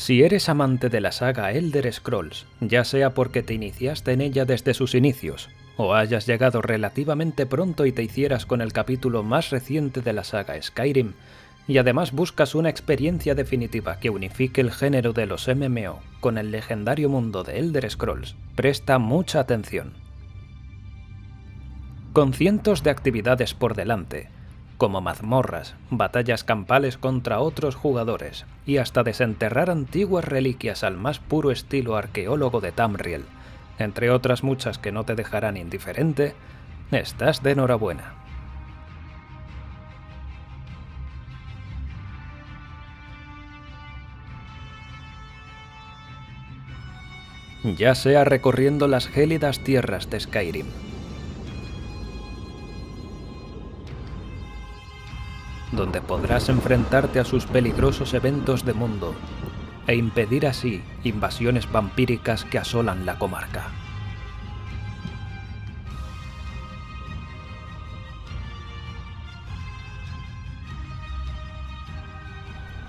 Si eres amante de la saga Elder Scrolls, ya sea porque te iniciaste en ella desde sus inicios, o hayas llegado relativamente pronto y te hicieras con el capítulo más reciente de la saga Skyrim, y además buscas una experiencia definitiva que unifique el género de los MMO con el legendario mundo de Elder Scrolls, presta mucha atención. Con cientos de actividades por delante, como mazmorras, batallas campales contra otros jugadores y hasta desenterrar antiguas reliquias al más puro estilo arqueólogo de Tamriel, entre otras muchas que no te dejarán indiferente, estás de enhorabuena. Ya sea recorriendo las gélidas tierras de Skyrim, donde podrás enfrentarte a sus peligrosos eventos de mundo e impedir así invasiones vampíricas que asolan la comarca.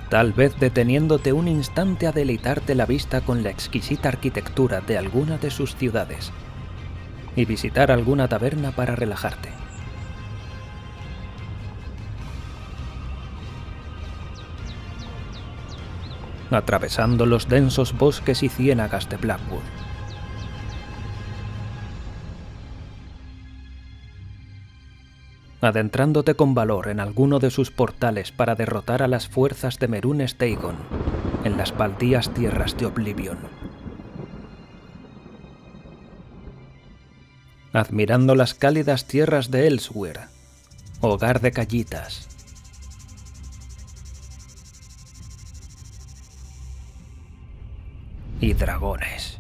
Tal vez deteniéndote un instante a deleitarte la vista con la exquisita arquitectura de alguna de sus ciudades y visitar alguna taberna para relajarte. Atravesando los densos bosques y ciénagas de Blackwood. adentrándote con valor en alguno de sus portales para derrotar a las fuerzas de Merun Steigon en las baldías tierras de Oblivion. Admirando las cálidas tierras de Elsewhere, hogar de callitas, y dragones.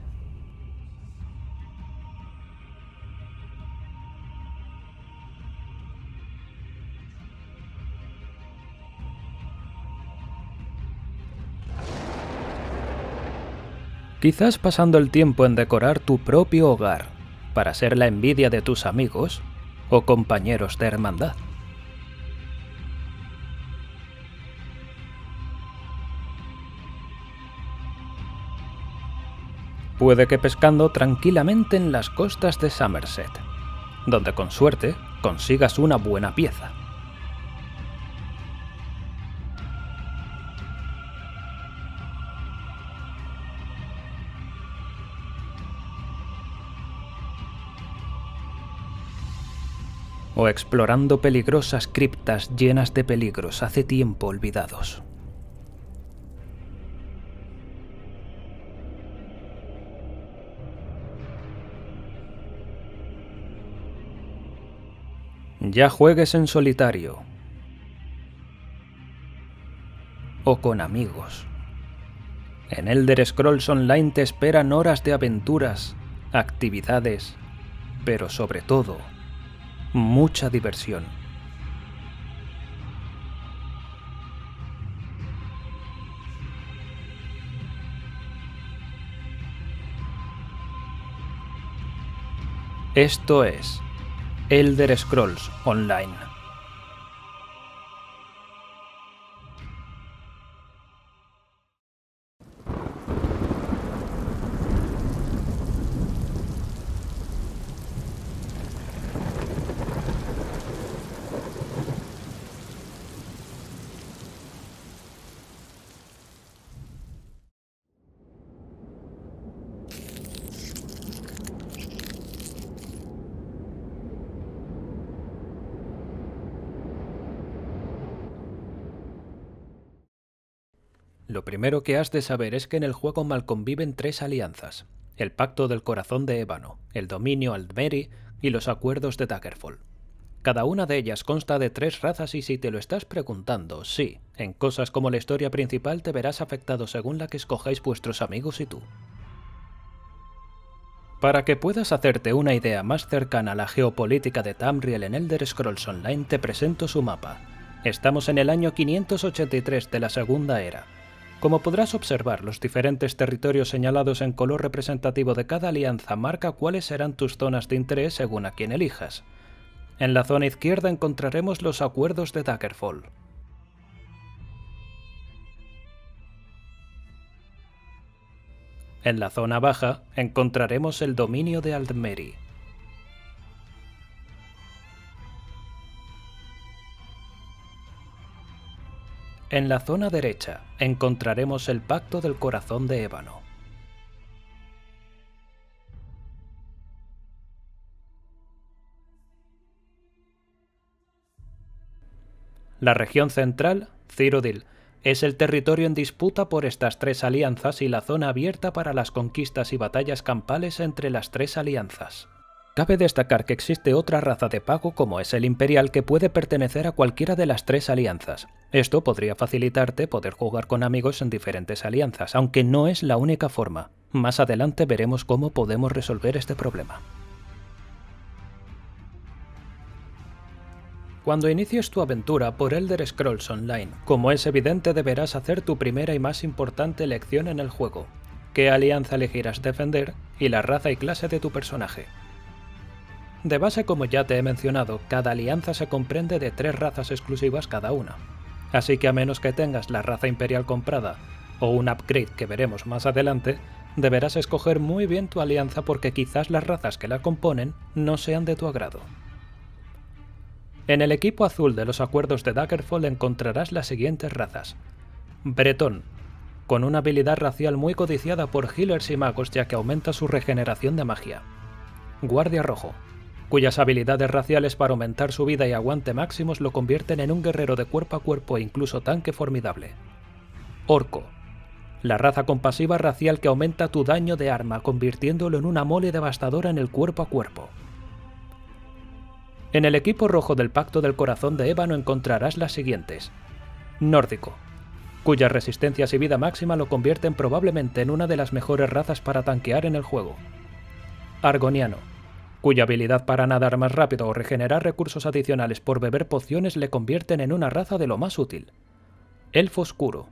Quizás pasando el tiempo en decorar tu propio hogar para ser la envidia de tus amigos o compañeros de hermandad. Puede que pescando tranquilamente en las costas de Somerset, donde con suerte consigas una buena pieza. o explorando peligrosas criptas llenas de peligros hace tiempo olvidados. Ya juegues en solitario o con amigos. En Elder Scrolls Online te esperan horas de aventuras, actividades, pero sobre todo, mucha diversión. Esto es Elder Scrolls Online. Lo primero que has de saber es que en el juego mal conviven tres alianzas, el Pacto del Corazón de Ébano, el Dominio Aldmeri y los Acuerdos de Daggerfall. Cada una de ellas consta de tres razas y si te lo estás preguntando, sí, en cosas como la historia principal te verás afectado según la que escojáis vuestros amigos y tú. Para que puedas hacerte una idea más cercana a la geopolítica de Tamriel en Elder Scrolls Online te presento su mapa. Estamos en el año 583 de la Segunda Era, como podrás observar, los diferentes territorios señalados en color representativo de cada alianza marca cuáles serán tus zonas de interés según a quien elijas. En la zona izquierda encontraremos los acuerdos de Daggerfall. En la zona baja encontraremos el dominio de Aldmeri. En la zona derecha encontraremos el Pacto del Corazón de Ébano. La región central, Cyrodiil, es el territorio en disputa por estas tres alianzas y la zona abierta para las conquistas y batallas campales entre las tres alianzas. Cabe destacar que existe otra raza de pago como es el Imperial que puede pertenecer a cualquiera de las tres alianzas. Esto podría facilitarte poder jugar con amigos en diferentes alianzas, aunque no es la única forma. Más adelante veremos cómo podemos resolver este problema. Cuando inicies tu aventura por Elder Scrolls Online, como es evidente deberás hacer tu primera y más importante elección en el juego, qué alianza elegirás defender y la raza y clase de tu personaje. De base, como ya te he mencionado, cada alianza se comprende de tres razas exclusivas cada una. Así que a menos que tengas la raza imperial comprada o un upgrade que veremos más adelante, deberás escoger muy bien tu alianza porque quizás las razas que la componen no sean de tu agrado. En el equipo azul de los acuerdos de Daggerfall encontrarás las siguientes razas. Bretón, con una habilidad racial muy codiciada por healers y magos ya que aumenta su regeneración de magia. Guardia Rojo, cuyas habilidades raciales para aumentar su vida y aguante máximos lo convierten en un guerrero de cuerpo a cuerpo e incluso tanque formidable. Orco, la raza compasiva racial que aumenta tu daño de arma convirtiéndolo en una mole devastadora en el cuerpo a cuerpo. En el equipo rojo del Pacto del Corazón de Ébano encontrarás las siguientes. Nórdico, cuyas resistencias y vida máxima lo convierten probablemente en una de las mejores razas para tanquear en el juego. Argoniano, cuya habilidad para nadar más rápido o regenerar recursos adicionales por beber pociones le convierten en una raza de lo más útil. Elfo Oscuro.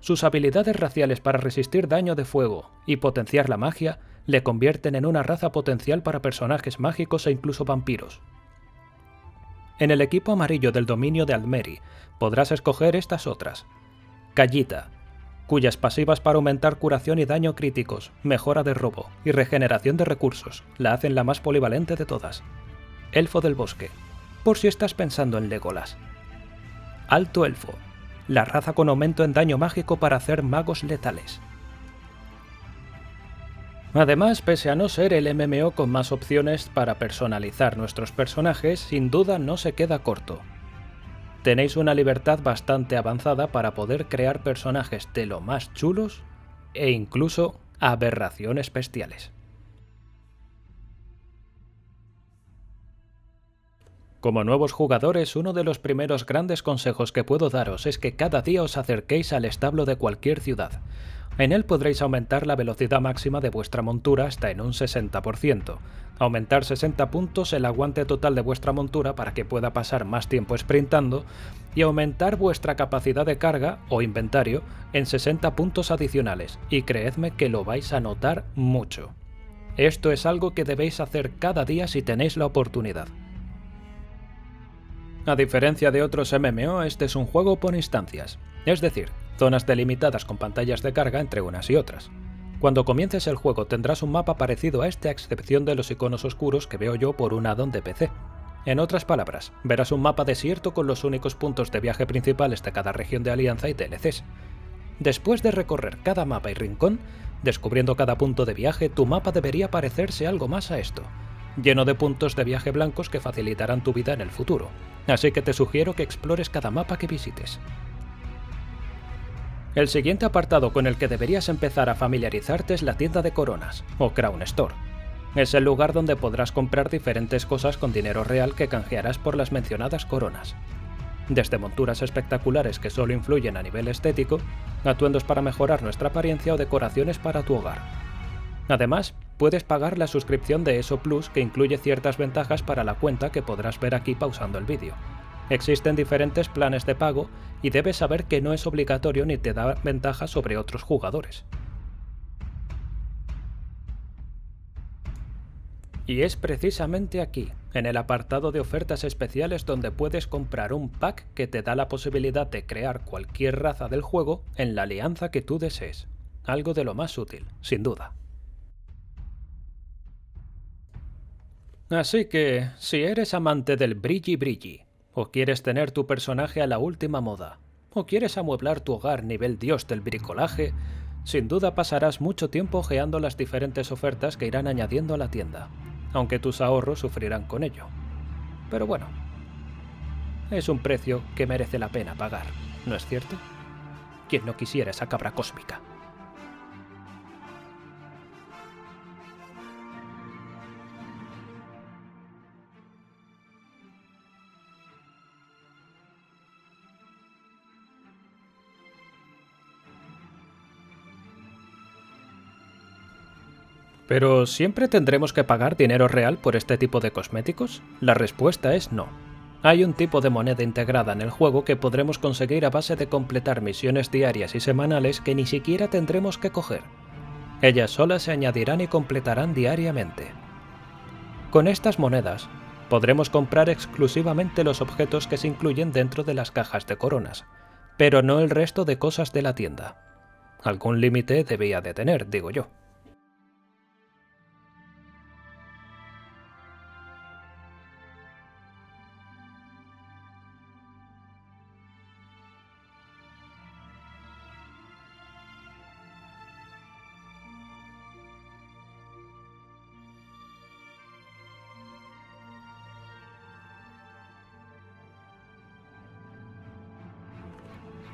Sus habilidades raciales para resistir daño de fuego y potenciar la magia le convierten en una raza potencial para personajes mágicos e incluso vampiros. En el equipo amarillo del dominio de Almeri podrás escoger estas otras. Callita, cuyas pasivas para aumentar curación y daño críticos, mejora de robo y regeneración de recursos la hacen la más polivalente de todas. Elfo del bosque, por si estás pensando en Legolas. Alto Elfo, la raza con aumento en daño mágico para hacer magos letales. Además, pese a no ser el MMO con más opciones para personalizar nuestros personajes, sin duda no se queda corto tenéis una libertad bastante avanzada para poder crear personajes de lo más chulos e incluso aberraciones bestiales. Como nuevos jugadores, uno de los primeros grandes consejos que puedo daros es que cada día os acerquéis al establo de cualquier ciudad. En él podréis aumentar la velocidad máxima de vuestra montura hasta en un 60%, aumentar 60 puntos el aguante total de vuestra montura para que pueda pasar más tiempo sprintando y aumentar vuestra capacidad de carga o inventario en 60 puntos adicionales, y creedme que lo vais a notar mucho. Esto es algo que debéis hacer cada día si tenéis la oportunidad. A diferencia de otros MMO, este es un juego por instancias, es decir, zonas delimitadas con pantallas de carga entre unas y otras. Cuando comiences el juego tendrás un mapa parecido a este a excepción de los iconos oscuros que veo yo por un addon de PC. En otras palabras, verás un mapa desierto con los únicos puntos de viaje principales de cada región de Alianza y DLCs. Después de recorrer cada mapa y rincón, descubriendo cada punto de viaje, tu mapa debería parecerse algo más a esto, lleno de puntos de viaje blancos que facilitarán tu vida en el futuro. Así que te sugiero que explores cada mapa que visites. El siguiente apartado con el que deberías empezar a familiarizarte es la tienda de coronas, o Crown Store. Es el lugar donde podrás comprar diferentes cosas con dinero real que canjearás por las mencionadas coronas. Desde monturas espectaculares que solo influyen a nivel estético, atuendos para mejorar nuestra apariencia o decoraciones para tu hogar. Además, puedes pagar la suscripción de ESO Plus que incluye ciertas ventajas para la cuenta que podrás ver aquí pausando el vídeo. Existen diferentes planes de pago y debes saber que no es obligatorio ni te da ventaja sobre otros jugadores. Y es precisamente aquí, en el apartado de ofertas especiales donde puedes comprar un pack que te da la posibilidad de crear cualquier raza del juego en la alianza que tú desees. algo de lo más útil, sin duda. Así que, si eres amante del brilli brilli, o quieres tener tu personaje a la última moda, o quieres amueblar tu hogar nivel dios del bricolaje, sin duda pasarás mucho tiempo ojeando las diferentes ofertas que irán añadiendo a la tienda, aunque tus ahorros sufrirán con ello. Pero bueno, es un precio que merece la pena pagar, ¿no es cierto? ¿Quién no quisiera esa cabra cósmica? Pero ¿siempre tendremos que pagar dinero real por este tipo de cosméticos? La respuesta es no. Hay un tipo de moneda integrada en el juego que podremos conseguir a base de completar misiones diarias y semanales que ni siquiera tendremos que coger. Ellas solas se añadirán y completarán diariamente. Con estas monedas, podremos comprar exclusivamente los objetos que se incluyen dentro de las cajas de coronas, pero no el resto de cosas de la tienda. Algún límite debía de tener, digo yo.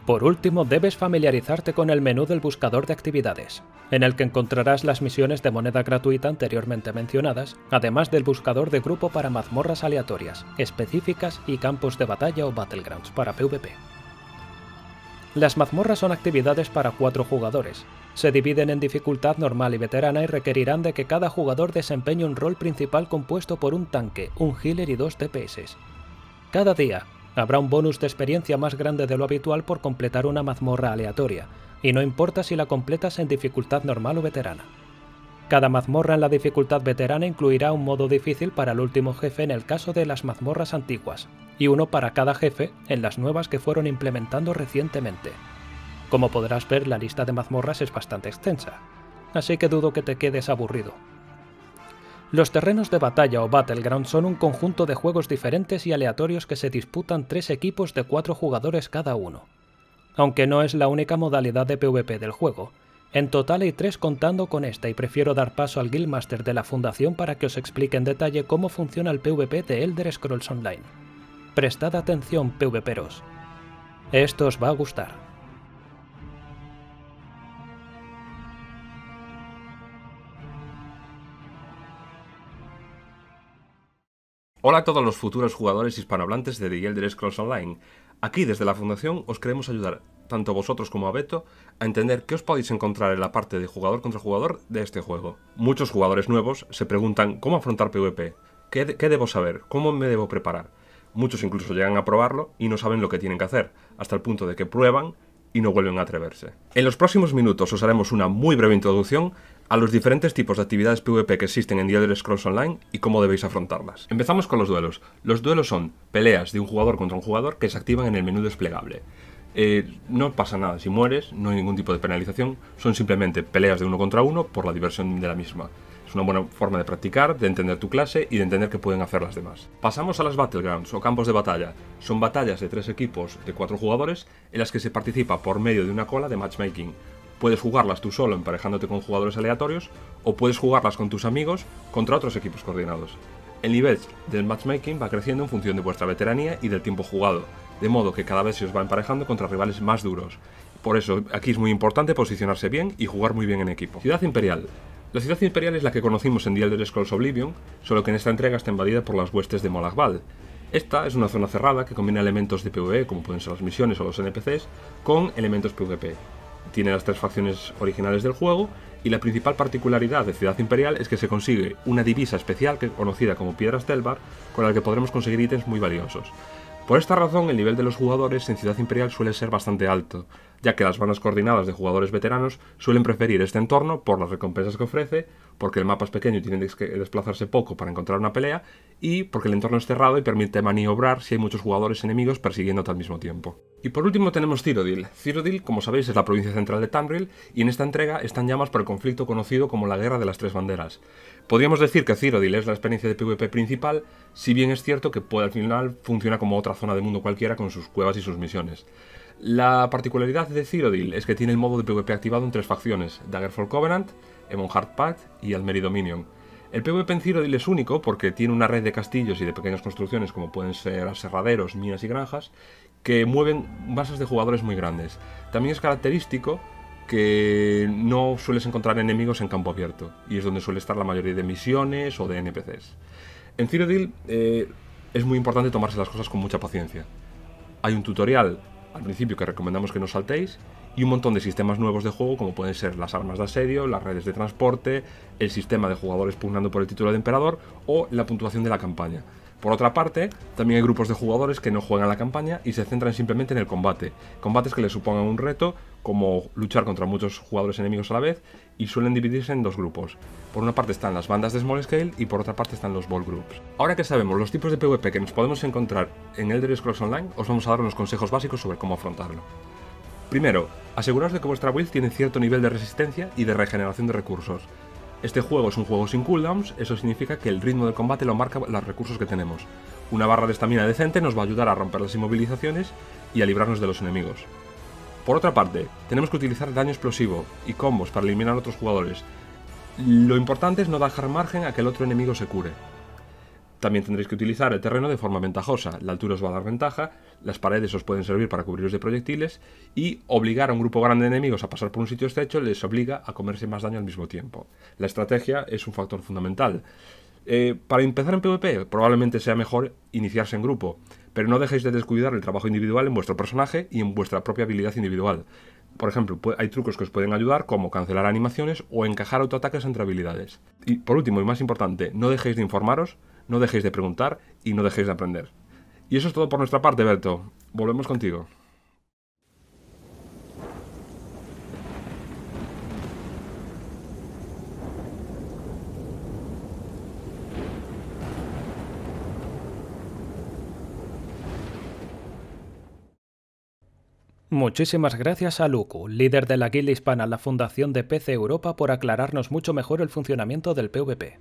Por último, debes familiarizarte con el menú del buscador de actividades, en el que encontrarás las misiones de moneda gratuita anteriormente mencionadas, además del buscador de grupo para mazmorras aleatorias, específicas y campos de batalla o battlegrounds para PvP. Las mazmorras son actividades para cuatro jugadores. Se dividen en dificultad normal y veterana y requerirán de que cada jugador desempeñe un rol principal compuesto por un tanque, un healer y dos DPS. Cada día, Habrá un bonus de experiencia más grande de lo habitual por completar una mazmorra aleatoria, y no importa si la completas en dificultad normal o veterana. Cada mazmorra en la dificultad veterana incluirá un modo difícil para el último jefe en el caso de las mazmorras antiguas, y uno para cada jefe en las nuevas que fueron implementando recientemente. Como podrás ver, la lista de mazmorras es bastante extensa, así que dudo que te quedes aburrido. Los terrenos de batalla o Battleground son un conjunto de juegos diferentes y aleatorios que se disputan tres equipos de cuatro jugadores cada uno. Aunque no es la única modalidad de PvP del juego, en total hay tres contando con esta y prefiero dar paso al Guildmaster de la Fundación para que os explique en detalle cómo funciona el PvP de Elder Scrolls Online. Prestad atención, PvPeros. Esto os va a gustar. Hola a todos los futuros jugadores hispanohablantes de The Elder Scrolls Online. Aquí desde la Fundación os queremos ayudar, tanto vosotros como a Beto, a entender qué os podéis encontrar en la parte de jugador contra jugador de este juego. Muchos jugadores nuevos se preguntan cómo afrontar PvP, qué, qué debo saber, cómo me debo preparar. Muchos incluso llegan a probarlo y no saben lo que tienen que hacer, hasta el punto de que prueban y no vuelven a atreverse. En los próximos minutos os haremos una muy breve introducción a los diferentes tipos de actividades PvP que existen en The Elder Scrolls Online y cómo debéis afrontarlas. Empezamos con los duelos. Los duelos son peleas de un jugador contra un jugador que se activan en el menú desplegable. Eh, no pasa nada si mueres, no hay ningún tipo de penalización, son simplemente peleas de uno contra uno por la diversión de la misma. Es una buena forma de practicar, de entender tu clase y de entender qué pueden hacer las demás. Pasamos a las Battlegrounds o campos de batalla. Son batallas de tres equipos de cuatro jugadores en las que se participa por medio de una cola de matchmaking. Puedes jugarlas tú solo emparejándote con jugadores aleatorios o puedes jugarlas con tus amigos contra otros equipos coordinados. El nivel del matchmaking va creciendo en función de vuestra veteranía y del tiempo jugado, de modo que cada vez se os va emparejando contra rivales más duros. Por eso, aquí es muy importante posicionarse bien y jugar muy bien en equipo. Ciudad Imperial. La ciudad imperial es la que conocimos en The Elder Scrolls Oblivion, solo que en esta entrega está invadida por las huestes de Molagval. Esta es una zona cerrada que combina elementos de PvE, como pueden ser las misiones o los NPCs, con elementos PvP tiene las tres facciones originales del juego y la principal particularidad de Ciudad Imperial es que se consigue una divisa especial que, conocida como Piedras Delvar con la que podremos conseguir ítems muy valiosos. Por esta razón el nivel de los jugadores en Ciudad Imperial suele ser bastante alto, ya que las bandas coordinadas de jugadores veteranos suelen preferir este entorno por las recompensas que ofrece, porque el mapa es pequeño y tienen que desplazarse poco para encontrar una pelea, y porque el entorno es cerrado y permite maniobrar si hay muchos jugadores enemigos persiguiéndote al mismo tiempo. Y por último tenemos Cyrodiil. Cyrodiil, como sabéis, es la provincia central de Tamriel, y en esta entrega están llamas por el conflicto conocido como la Guerra de las Tres Banderas. Podríamos decir que Cyrodiil es la experiencia de PvP principal, si bien es cierto que puede, al final funciona como otra zona de mundo cualquiera con sus cuevas y sus misiones. La particularidad de Cyrodiil es que tiene el modo de PvP activado en tres facciones, Daggerfall Covenant, Emonhart Pact y Almeri Dominion. El PvP en Cyrodiil es único porque tiene una red de castillos y de pequeñas construcciones como pueden ser aserraderos, minas y granjas, que mueven bases de jugadores muy grandes. También es característico que no sueles encontrar enemigos en campo abierto, y es donde suele estar la mayoría de misiones o de NPCs. En Cyrodiil eh, es muy importante tomarse las cosas con mucha paciencia. Hay un tutorial al principio que recomendamos que no saltéis y un montón de sistemas nuevos de juego como pueden ser las armas de asedio, las redes de transporte, el sistema de jugadores pugnando por el título de emperador o la puntuación de la campaña. Por otra parte, también hay grupos de jugadores que no juegan la campaña y se centran simplemente en el combate. Combates que les supongan un reto, como luchar contra muchos jugadores enemigos a la vez, y suelen dividirse en dos grupos. Por una parte están las bandas de Small Scale y por otra parte están los Ball Groups. Ahora que sabemos los tipos de PvP que nos podemos encontrar en Elder Scrolls Online, os vamos a dar unos consejos básicos sobre cómo afrontarlo. Primero, aseguraos de que vuestra build tiene cierto nivel de resistencia y de regeneración de recursos. Este juego es un juego sin cooldowns, eso significa que el ritmo del combate lo marca los recursos que tenemos. Una barra de estamina decente nos va a ayudar a romper las inmovilizaciones y a librarnos de los enemigos. Por otra parte, tenemos que utilizar daño explosivo y combos para eliminar a otros jugadores. Lo importante es no dejar margen a que el otro enemigo se cure. También tendréis que utilizar el terreno de forma ventajosa. La altura os va a dar ventaja, las paredes os pueden servir para cubriros de proyectiles y obligar a un grupo grande de enemigos a pasar por un sitio estrecho les obliga a comerse más daño al mismo tiempo. La estrategia es un factor fundamental. Eh, para empezar en PvP probablemente sea mejor iniciarse en grupo, pero no dejéis de descuidar el trabajo individual en vuestro personaje y en vuestra propia habilidad individual. Por ejemplo, hay trucos que os pueden ayudar como cancelar animaciones o encajar autoataques entre habilidades. Y por último y más importante, no dejéis de informaros no dejéis de preguntar y no dejéis de aprender. Y eso es todo por nuestra parte, Berto. Volvemos contigo. Muchísimas gracias a Luku, líder de la Guilda Hispana, la Fundación de PC Europa, por aclararnos mucho mejor el funcionamiento del PvP.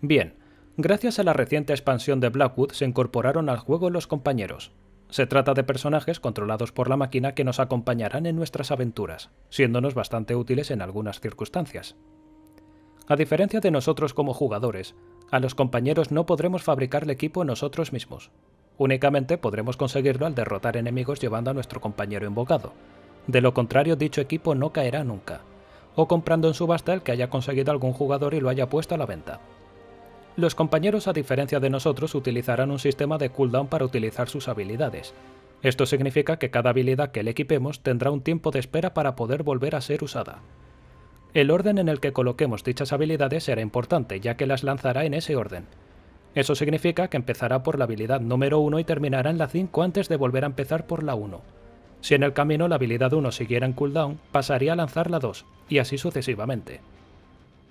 Bien, Gracias a la reciente expansión de Blackwood se incorporaron al juego los compañeros. Se trata de personajes controlados por la máquina que nos acompañarán en nuestras aventuras, siéndonos bastante útiles en algunas circunstancias. A diferencia de nosotros como jugadores, a los compañeros no podremos fabricar el equipo nosotros mismos. Únicamente podremos conseguirlo al derrotar enemigos llevando a nuestro compañero invocado. De lo contrario, dicho equipo no caerá nunca. O comprando en subasta el que haya conseguido algún jugador y lo haya puesto a la venta. Los compañeros, a diferencia de nosotros, utilizarán un sistema de cooldown para utilizar sus habilidades. Esto significa que cada habilidad que le equipemos tendrá un tiempo de espera para poder volver a ser usada. El orden en el que coloquemos dichas habilidades será importante, ya que las lanzará en ese orden. Eso significa que empezará por la habilidad número 1 y terminará en la 5 antes de volver a empezar por la 1. Si en el camino la habilidad 1 siguiera en cooldown, pasaría a lanzar la 2, y así sucesivamente.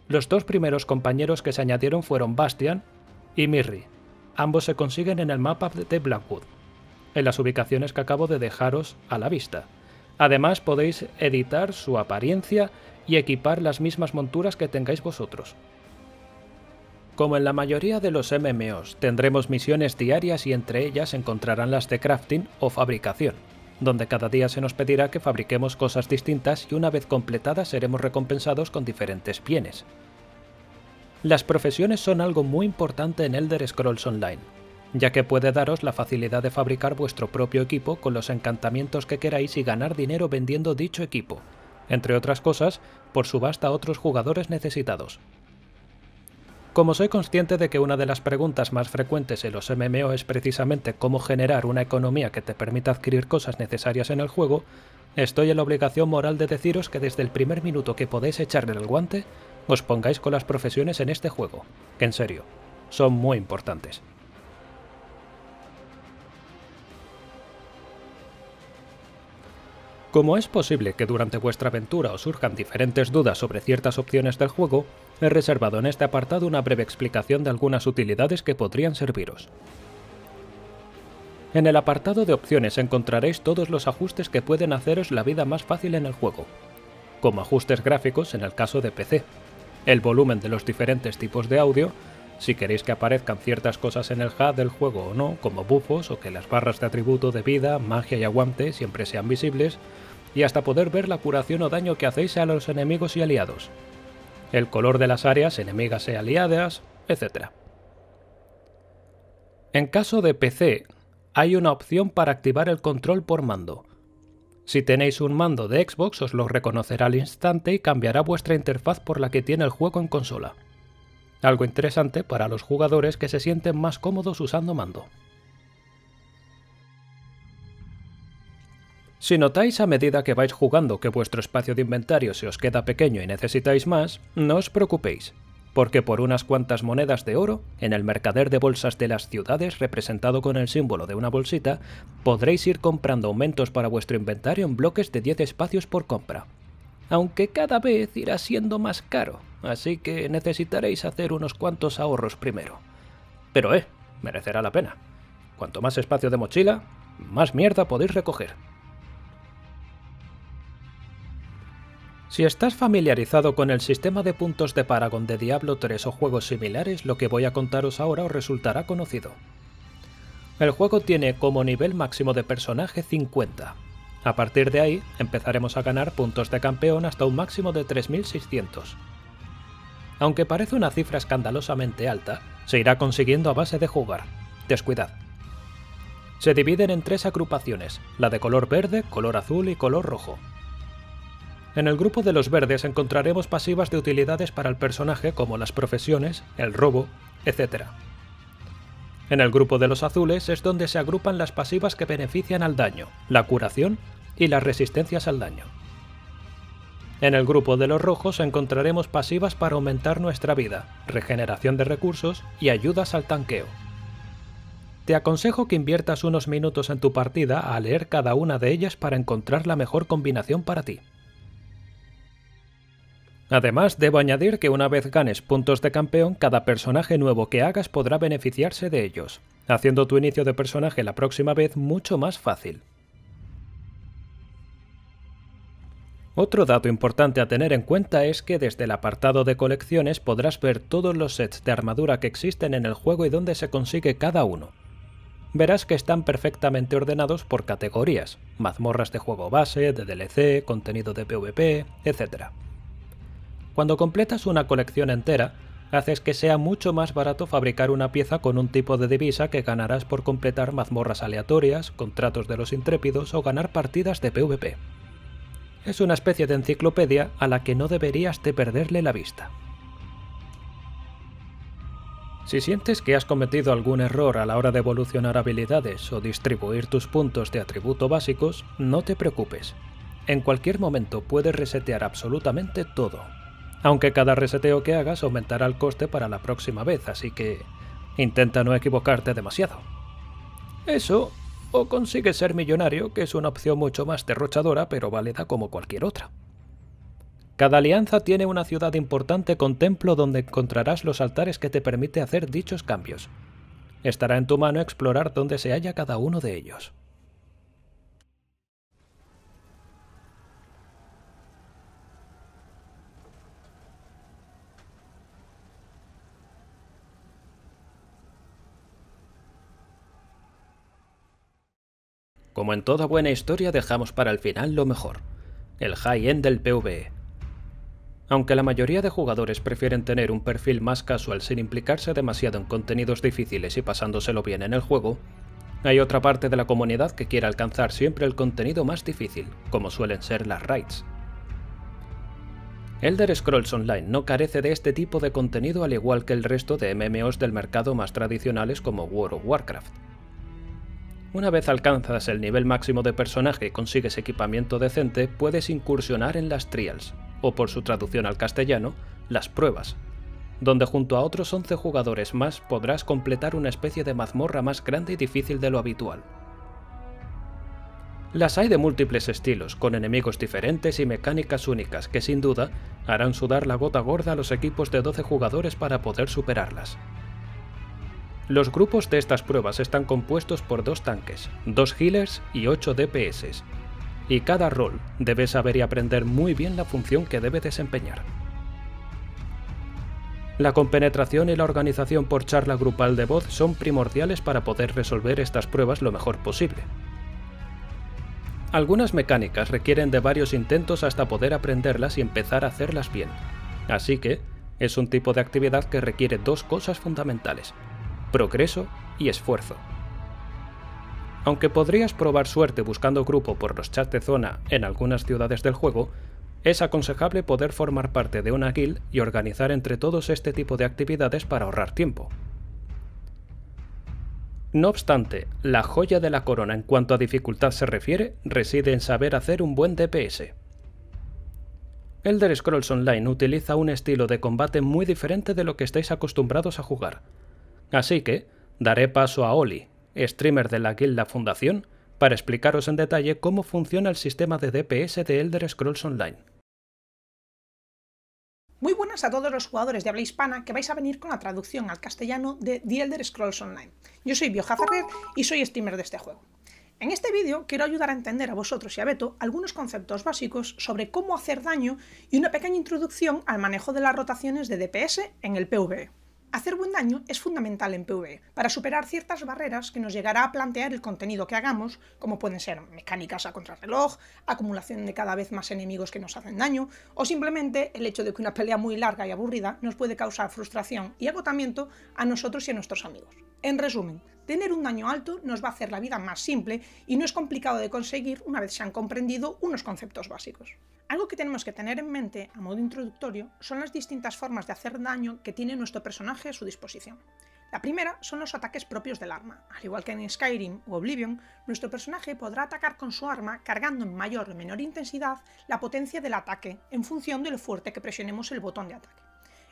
Los dos primeros compañeros que se añadieron fueron Bastian y Mirri. Ambos se consiguen en el mapa de Blackwood, en las ubicaciones que acabo de dejaros a la vista. Además podéis editar su apariencia y equipar las mismas monturas que tengáis vosotros. Como en la mayoría de los MMOs, tendremos misiones diarias y entre ellas encontrarán las de crafting o fabricación donde cada día se nos pedirá que fabriquemos cosas distintas y una vez completadas seremos recompensados con diferentes bienes. Las profesiones son algo muy importante en Elder Scrolls Online, ya que puede daros la facilidad de fabricar vuestro propio equipo con los encantamientos que queráis y ganar dinero vendiendo dicho equipo, entre otras cosas, por subasta a otros jugadores necesitados. Como soy consciente de que una de las preguntas más frecuentes en los MMO es precisamente cómo generar una economía que te permita adquirir cosas necesarias en el juego, estoy en la obligación moral de deciros que desde el primer minuto que podéis echarle el guante, os pongáis con las profesiones en este juego, en serio, son muy importantes. Como es posible que durante vuestra aventura os surjan diferentes dudas sobre ciertas opciones del juego, he reservado en este apartado una breve explicación de algunas utilidades que podrían serviros. En el apartado de opciones encontraréis todos los ajustes que pueden haceros la vida más fácil en el juego, como ajustes gráficos en el caso de PC, el volumen de los diferentes tipos de audio, si queréis que aparezcan ciertas cosas en el HUD del juego o no, como bufos o que las barras de atributo de vida, magia y aguante siempre sean visibles, y hasta poder ver la curación o daño que hacéis a los enemigos y aliados, el color de las áreas enemigas y aliadas, etc. En caso de PC, hay una opción para activar el control por mando. Si tenéis un mando de Xbox os lo reconocerá al instante y cambiará vuestra interfaz por la que tiene el juego en consola. Algo interesante para los jugadores que se sienten más cómodos usando mando. Si notáis a medida que vais jugando que vuestro espacio de inventario se os queda pequeño y necesitáis más, no os preocupéis, porque por unas cuantas monedas de oro, en el mercader de bolsas de las ciudades representado con el símbolo de una bolsita, podréis ir comprando aumentos para vuestro inventario en bloques de 10 espacios por compra. Aunque cada vez irá siendo más caro, así que necesitaréis hacer unos cuantos ahorros primero. Pero eh, merecerá la pena. Cuanto más espacio de mochila, más mierda podéis recoger. Si estás familiarizado con el sistema de puntos de Paragon de Diablo 3 o juegos similares, lo que voy a contaros ahora os resultará conocido. El juego tiene como nivel máximo de personaje 50. A partir de ahí, empezaremos a ganar puntos de campeón hasta un máximo de 3600. Aunque parece una cifra escandalosamente alta, se irá consiguiendo a base de jugar. Descuidad. Se dividen en tres agrupaciones, la de color verde, color azul y color rojo. En el grupo de los verdes encontraremos pasivas de utilidades para el personaje como las profesiones, el robo, etc. En el grupo de los azules es donde se agrupan las pasivas que benefician al daño, la curación y las resistencias al daño. En el grupo de los rojos encontraremos pasivas para aumentar nuestra vida, regeneración de recursos y ayudas al tanqueo. Te aconsejo que inviertas unos minutos en tu partida a leer cada una de ellas para encontrar la mejor combinación para ti. Además, debo añadir que una vez ganes puntos de campeón, cada personaje nuevo que hagas podrá beneficiarse de ellos, haciendo tu inicio de personaje la próxima vez mucho más fácil. Otro dato importante a tener en cuenta es que desde el apartado de colecciones podrás ver todos los sets de armadura que existen en el juego y dónde se consigue cada uno. Verás que están perfectamente ordenados por categorías, mazmorras de juego base, de DLC, contenido de PvP, etc. Cuando completas una colección entera, haces que sea mucho más barato fabricar una pieza con un tipo de divisa que ganarás por completar mazmorras aleatorias, contratos de los intrépidos o ganar partidas de PvP. Es una especie de enciclopedia a la que no deberías de perderle la vista. Si sientes que has cometido algún error a la hora de evolucionar habilidades o distribuir tus puntos de atributo básicos, no te preocupes. En cualquier momento puedes resetear absolutamente todo aunque cada reseteo que hagas aumentará el coste para la próxima vez, así que intenta no equivocarte demasiado. Eso, o consigue ser millonario, que es una opción mucho más derrochadora, pero válida como cualquier otra. Cada alianza tiene una ciudad importante con templo donde encontrarás los altares que te permite hacer dichos cambios. Estará en tu mano explorar dónde se halla cada uno de ellos. Como en toda buena historia dejamos para el final lo mejor, el high-end del PvE. Aunque la mayoría de jugadores prefieren tener un perfil más casual sin implicarse demasiado en contenidos difíciles y pasándoselo bien en el juego, hay otra parte de la comunidad que quiere alcanzar siempre el contenido más difícil, como suelen ser las raids. Elder Scrolls Online no carece de este tipo de contenido al igual que el resto de MMOs del mercado más tradicionales como World of Warcraft. Una vez alcanzas el nivel máximo de personaje y consigues equipamiento decente, puedes incursionar en las trials, o por su traducción al castellano, las pruebas, donde junto a otros 11 jugadores más podrás completar una especie de mazmorra más grande y difícil de lo habitual. Las hay de múltiples estilos, con enemigos diferentes y mecánicas únicas que sin duda harán sudar la gota gorda a los equipos de 12 jugadores para poder superarlas. Los grupos de estas pruebas están compuestos por dos tanques, dos healers y 8 DPS, y cada rol debe saber y aprender muy bien la función que debe desempeñar. La compenetración y la organización por charla grupal de voz son primordiales para poder resolver estas pruebas lo mejor posible. Algunas mecánicas requieren de varios intentos hasta poder aprenderlas y empezar a hacerlas bien, así que es un tipo de actividad que requiere dos cosas fundamentales, progreso y esfuerzo. Aunque podrías probar suerte buscando grupo por los chats de zona en algunas ciudades del juego, es aconsejable poder formar parte de una guild y organizar entre todos este tipo de actividades para ahorrar tiempo. No obstante, la joya de la corona en cuanto a dificultad se refiere reside en saber hacer un buen DPS. Elder Scrolls Online utiliza un estilo de combate muy diferente de lo que estáis acostumbrados a jugar, Así que daré paso a Oli, streamer de la Guilda Fundación, para explicaros en detalle cómo funciona el sistema de DPS de Elder Scrolls Online. Muy buenas a todos los jugadores de habla hispana que vais a venir con la traducción al castellano de The Elder Scrolls Online. Yo soy Biohaferrer y soy streamer de este juego. En este vídeo quiero ayudar a entender a vosotros y a Beto algunos conceptos básicos sobre cómo hacer daño y una pequeña introducción al manejo de las rotaciones de DPS en el PvE. Hacer buen daño es fundamental en PvE, para superar ciertas barreras que nos llegará a plantear el contenido que hagamos, como pueden ser mecánicas a contrarreloj, acumulación de cada vez más enemigos que nos hacen daño, o simplemente el hecho de que una pelea muy larga y aburrida nos puede causar frustración y agotamiento a nosotros y a nuestros amigos. En resumen, tener un daño alto nos va a hacer la vida más simple y no es complicado de conseguir una vez se han comprendido unos conceptos básicos. Algo que tenemos que tener en mente a modo introductorio son las distintas formas de hacer daño que tiene nuestro personaje a su disposición. La primera son los ataques propios del arma. Al igual que en Skyrim o Oblivion, nuestro personaje podrá atacar con su arma cargando en mayor o menor intensidad la potencia del ataque en función de lo fuerte que presionemos el botón de ataque.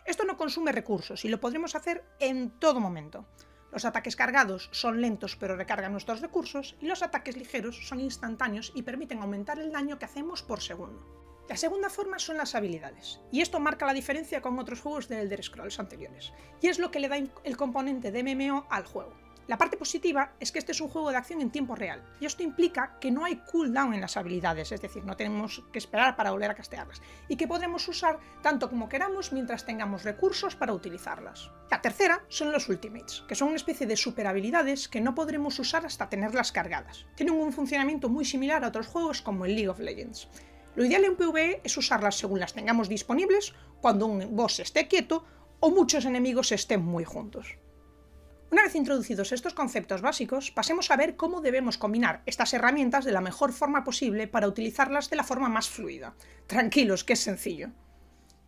Esto no consume recursos y lo podremos hacer en todo momento. Los ataques cargados son lentos pero recargan nuestros recursos y los ataques ligeros son instantáneos y permiten aumentar el daño que hacemos por segundo. La segunda forma son las habilidades, y esto marca la diferencia con otros juegos de Elder Scrolls anteriores, y es lo que le da el componente de MMO al juego. La parte positiva es que este es un juego de acción en tiempo real, y esto implica que no hay cooldown en las habilidades, es decir, no tenemos que esperar para volver a castearlas, y que podremos usar tanto como queramos mientras tengamos recursos para utilizarlas. La tercera son los ultimates, que son una especie de super habilidades que no podremos usar hasta tenerlas cargadas. Tienen un funcionamiento muy similar a otros juegos como el League of Legends. Lo ideal en PvE es usarlas según las tengamos disponibles, cuando un boss esté quieto o muchos enemigos estén muy juntos. Una vez introducidos estos conceptos básicos, pasemos a ver cómo debemos combinar estas herramientas de la mejor forma posible para utilizarlas de la forma más fluida. Tranquilos, que es sencillo.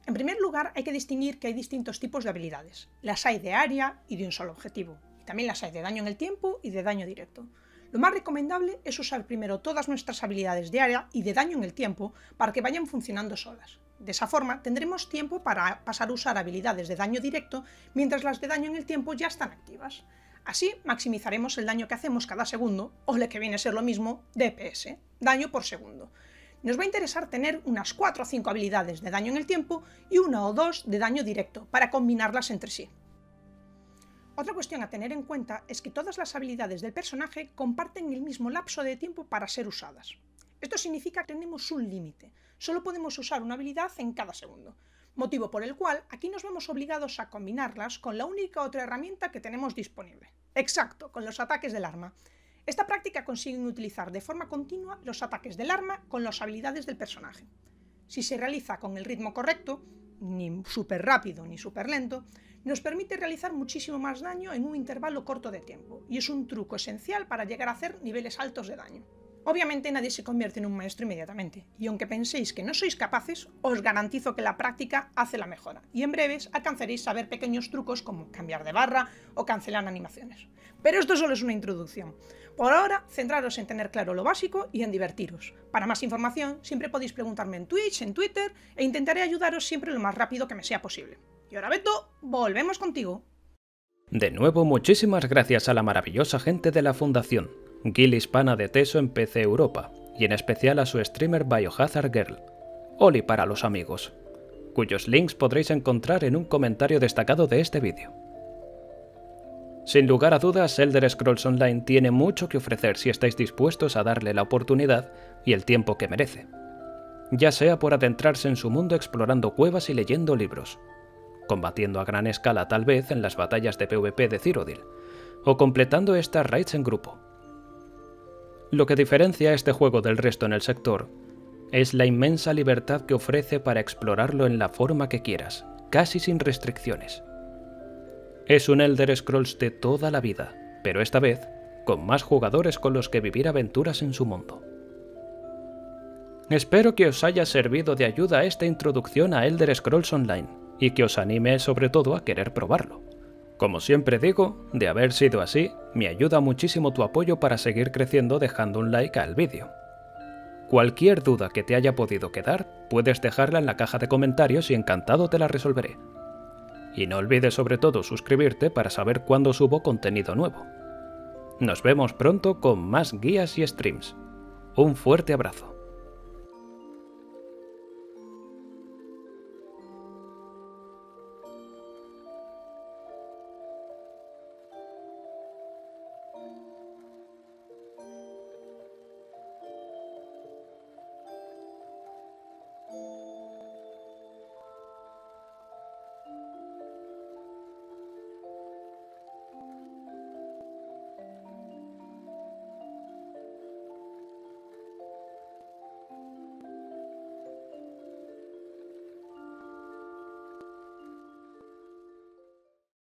En primer lugar, hay que distinguir que hay distintos tipos de habilidades. Las hay de área y de un solo objetivo. Y también las hay de daño en el tiempo y de daño directo. Lo más recomendable es usar primero todas nuestras habilidades de área y de daño en el tiempo para que vayan funcionando solas. De esa forma tendremos tiempo para pasar a usar habilidades de daño directo mientras las de daño en el tiempo ya están activas. Así maximizaremos el daño que hacemos cada segundo, o lo que viene a ser lo mismo, DPS, daño por segundo. Nos va a interesar tener unas 4 o 5 habilidades de daño en el tiempo y una o dos de daño directo, para combinarlas entre sí. Otra cuestión a tener en cuenta es que todas las habilidades del personaje comparten el mismo lapso de tiempo para ser usadas. Esto significa que tenemos un límite, solo podemos usar una habilidad en cada segundo, motivo por el cual aquí nos vemos obligados a combinarlas con la única otra herramienta que tenemos disponible. Exacto, con los ataques del arma. Esta práctica consigue utilizar de forma continua los ataques del arma con las habilidades del personaje. Si se realiza con el ritmo correcto, ni súper rápido ni súper lento, nos permite realizar muchísimo más daño en un intervalo corto de tiempo, y es un truco esencial para llegar a hacer niveles altos de daño. Obviamente nadie se convierte en un maestro inmediatamente, y aunque penséis que no sois capaces, os garantizo que la práctica hace la mejora, y en breves alcanzaréis saber pequeños trucos como cambiar de barra o cancelar animaciones. Pero esto solo es una introducción. Por ahora, centraros en tener claro lo básico y en divertiros. Para más información, siempre podéis preguntarme en Twitch, en Twitter, e intentaré ayudaros siempre lo más rápido que me sea posible. Y ahora Beto, volvemos contigo. De nuevo, muchísimas gracias a la maravillosa gente de la Fundación, Guild Hispana de Teso en PC Europa, y en especial a su streamer Biohazard Girl, Oli para los amigos, cuyos links podréis encontrar en un comentario destacado de este vídeo. Sin lugar a dudas, Elder Scrolls Online tiene mucho que ofrecer si estáis dispuestos a darle la oportunidad y el tiempo que merece. Ya sea por adentrarse en su mundo explorando cuevas y leyendo libros, combatiendo a gran escala tal vez en las batallas de PvP de Cyrodiil, o completando estas raids en grupo. Lo que diferencia a este juego del resto en el sector es la inmensa libertad que ofrece para explorarlo en la forma que quieras, casi sin restricciones. Es un Elder Scrolls de toda la vida, pero esta vez con más jugadores con los que vivir aventuras en su mundo. Espero que os haya servido de ayuda esta introducción a Elder Scrolls Online y que os anime sobre todo a querer probarlo. Como siempre digo, de haber sido así, me ayuda muchísimo tu apoyo para seguir creciendo dejando un like al vídeo. Cualquier duda que te haya podido quedar, puedes dejarla en la caja de comentarios y encantado te la resolveré. Y no olvides sobre todo suscribirte para saber cuándo subo contenido nuevo. Nos vemos pronto con más guías y streams. Un fuerte abrazo.